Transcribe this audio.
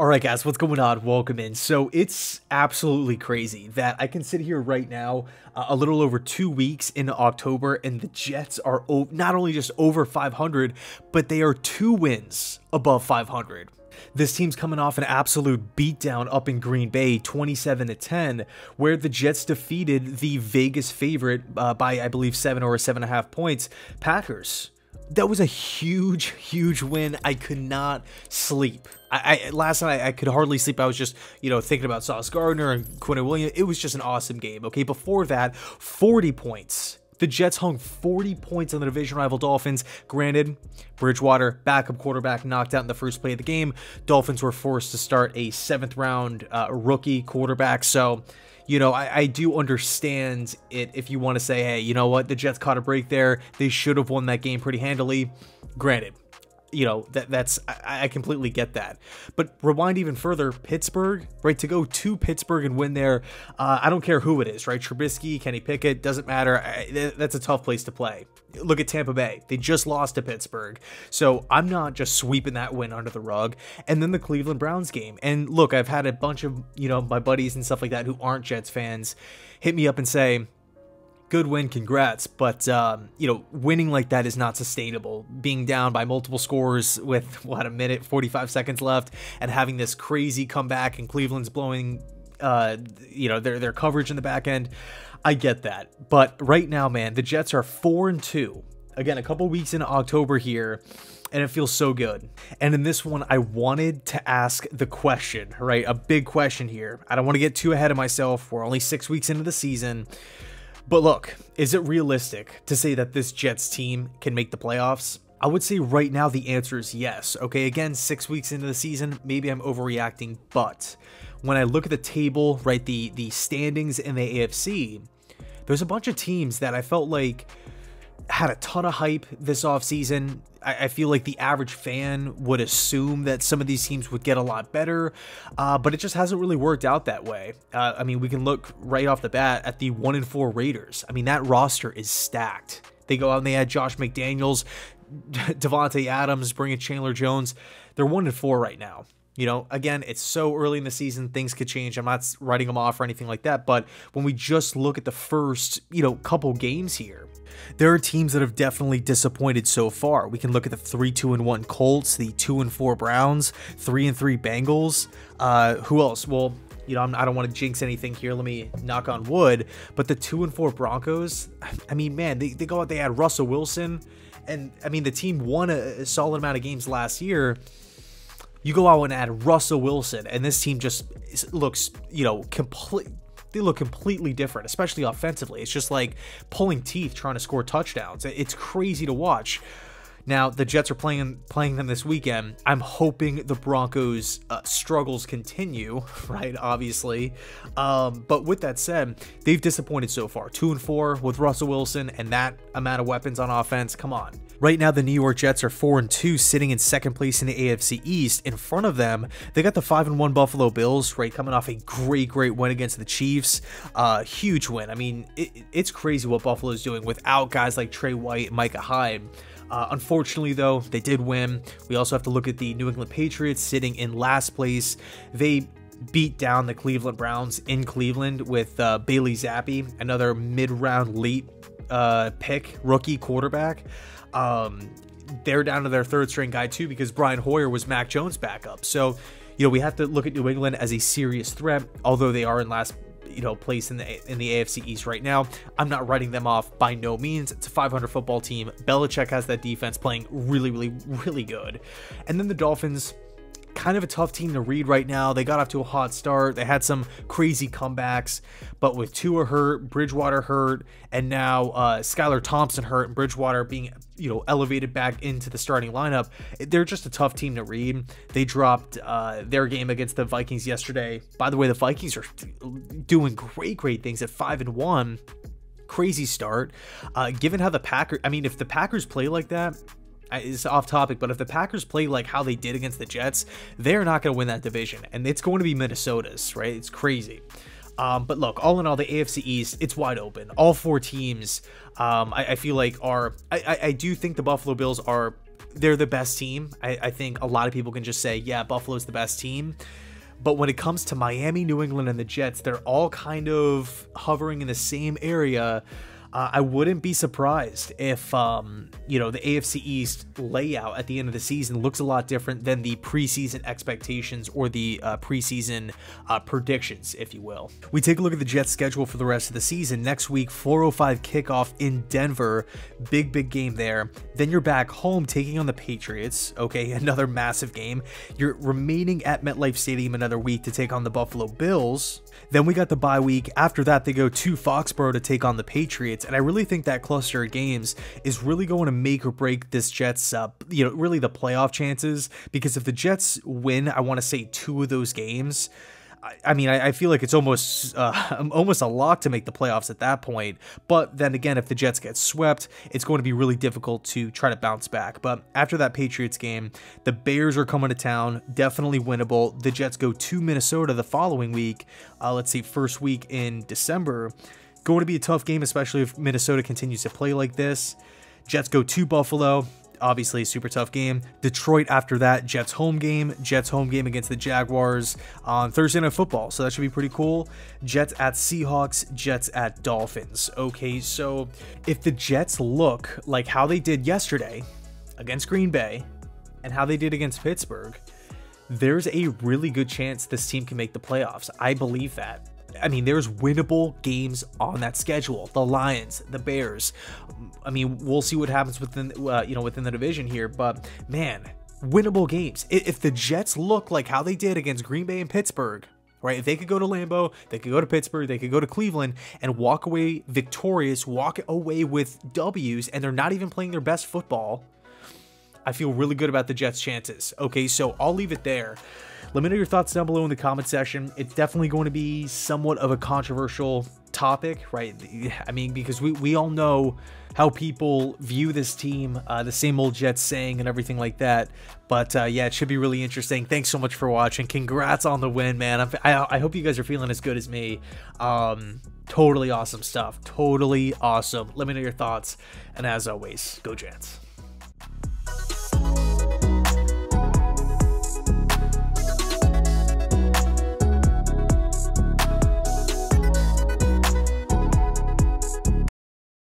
All right, guys, what's going on? Welcome in. So it's absolutely crazy that I can sit here right now, uh, a little over two weeks into October, and the Jets are not only just over 500, but they are two wins above 500. This team's coming off an absolute beatdown up in Green Bay, 27 to 10, where the Jets defeated the Vegas favorite uh, by, I believe, seven or seven and a half points, Packers that was a huge, huge win. I could not sleep. I, I, last night I could hardly sleep. I was just you know thinking about Sauce Gardner and Quinnen Williams. It was just an awesome game. Okay, before that, 40 points. The Jets hung 40 points on the division rival Dolphins. Granted, Bridgewater, backup quarterback, knocked out in the first play of the game. Dolphins were forced to start a seventh round uh, rookie quarterback. So you know, I, I do understand it if you want to say, hey, you know what, the Jets caught a break there. They should have won that game pretty handily. Granted, you know that that's I, I, completely get that. But rewind even further pittsburgh right? To go to pittsburgh and win there uh, i don't care who it is right? Trubisky kenny pickett doesn't matter. I, that's a tough place to play. Look at tampa bay. They just lost to pittsburgh. So i'm not just sweeping that win under the rug. And then the cleveland browns game. And look i've had a bunch of you know my buddies and stuff like that who aren't jets fans hit me up and say good win, congrats. But um, you know, winning like that is not sustainable. Being down by multiple scores with what a minute, 45 seconds left, and having this crazy comeback, and Cleveland's blowing, uh, you know, their their coverage in the back end. I get that, but right now, man, the Jets are four and two. Again, a couple weeks into October here and it feels so good. And in this one, I wanted to ask the question, right? A big question here. I don't want to get too ahead of myself. We're only six weeks into the season. But look, is it realistic to say that this Jets team can make the playoffs? I would say right now the answer is yes. Okay, again, six weeks into the season, maybe I'm overreacting, but when I look at the table, right, the the standings in the AFC, there's a bunch of teams that I felt like had a ton of hype this offseason. I, I feel like the average fan would assume that some of these teams would get a lot better, uh, but it just hasn't really worked out that way. Uh, I mean, we can look right off the bat at the one and four Raiders. I mean, that roster is stacked. They go out and they had Josh McDaniels, Davante Adams, bringing Chandler Jones. They're one and four right now. You know, again, it's so early in the season, things could change. I'm not writing them off or anything like that. But when we just look at the first, you know, couple games here, there are teams that have definitely disappointed so far. We can look at the 3 2 and 1 Colts, the 2 and 4 Browns, 3 and 3 Bengals. Uh, who else? Well, you know, I'm, I do not want to jinx anything here. Let me knock on wood. But the 2 and 4 Broncos, I mean, man, they, they go out, they had Russell Wilson. And I mean, the team won a, a solid amount of games last year you go out and add Russell Wilson, and this team just looks, you know, complete. They look completely different, especially offensively. It's just like pulling teeth trying to score touchdowns. It's crazy to watch. Now the Jets are playing playing them this weekend. I'm hoping the Broncos' uh, struggles continue, right? Obviously, um, but with that said, they've disappointed so far. Two and four with Russell Wilson and that amount of weapons on offense. Come on. Right now, the New York Jets are four and two, sitting in second place in the AFC East. In front of them, they got the five and one Buffalo Bills, right, coming off a great, great win against the Chiefs. Uh, huge win. I mean, it, it's crazy what Buffalo is doing without guys like Tre White Micah Hyde. Uh, unfortunately, though, they did win. We also have to look at the New England Patriots sitting in last place. They beat down the Cleveland Browns in Cleveland with uh, Bailey Zappe, another mid-round late uh, pick rookie quarterback. Um, they're down to their third string guy too because Brian Hoyer was Mac Jones' backup. So, you know, we have to look at New England as a serious threat, although they are in last you know place in the in the AFC East right now. I'm not writing them off by no means. It's a 500 football team. Belichick has that defense playing really, really, really good, and then the Dolphins kind of a tough team to read right now. They got off to a hot start. They had some crazy comebacks, but with Tua hurt, Bridgewater hurt, and now uh, Skylar Thompson hurt, and Bridgewater being you know elevated back into the starting lineup, they're just a tough team to read. They dropped uh, their game against the Vikings yesterday. By the way, the Vikings are doing great, great things at five and one crazy start. Uh, given how the Packers, I mean, if the Packers play like that, it's off topic, but if the Packers play like how they did against the Jets, they're not going to win that division, and it's going to be Minnesota's, right? It's crazy. Um, but look, all in all, the AFC East, it's wide open. All four teams, um, I, I, feel like are. I, I, do think the Buffalo Bills are they're the best team. I, I think a lot of people can just say, yeah, Buffalo's the best team. But when it comes to Miami, New England, and the Jets, they're all kind of hovering in the same area uh, I wouldn't be surprised if, um, you know, the AFC East layout at the end of the season looks a lot different than the preseason expectations or the uh, preseason uh, predictions, if you will. We take a look at the Jets' schedule for the rest of the season. Next week, 4:05 kickoff in Denver, big big game there. Then you're back home taking on the Patriots. Okay, another massive game. You're remaining at MetLife Stadium another week to take on the Buffalo Bills. Then we got the bye week. After that, they go to Foxborough to take on the Patriots. And I really think that cluster of games is really going to make or break this Jets, uh, you know, really the playoff chances. Because if the Jets win, I want to say two of those games I mean, I, feel like it's almost uh, almost a lock to make the playoffs at that point. But then again, if the Jets get swept, it's going to be really difficult to try to bounce back. But after that Patriots game, the Bears are coming to town, definitely winnable. The Jets go to Minnesota the following week. Uh, let's see, first week in December. Going to be a tough game, especially if Minnesota continues to play like this. Jets go to Buffalo obviously a super tough game. Detroit after that, Jets home game, Jets home game against the Jaguars on Thursday Night Football. So that should be pretty cool. Jets at Seahawks, Jets at Dolphins. Okay, so if the Jets look like how they did yesterday against Green Bay and how they did against Pittsburgh, there's a really good chance this team can make the playoffs. I believe that. I mean, there's winnable games on that schedule. The Lions, the Bears. I mean, we'll see what happens within uh, you know within the division here, but man, winnable games. If the Jets look like how they did against Green Bay and Pittsburgh, right? If they could go to Lambeau, they could go to Pittsburgh, they could go to Cleveland and walk away victorious, walk away with W's, and they're not even playing their best football. I feel really good about the Jets' chances. Okay, so I'll leave it there. Let me know your thoughts down below in the comment section. It's definitely going to be somewhat of a controversial topic, right? I mean, because we, we all know how people view this team, uh, the same old Jets saying and everything like that. But uh, yeah, it should be really interesting. Thanks so much for watching. Congrats on the win, man. I, I hope you guys are feeling as good as me. Um, totally awesome stuff. Totally awesome. Let me know your thoughts. And as always, go Jets.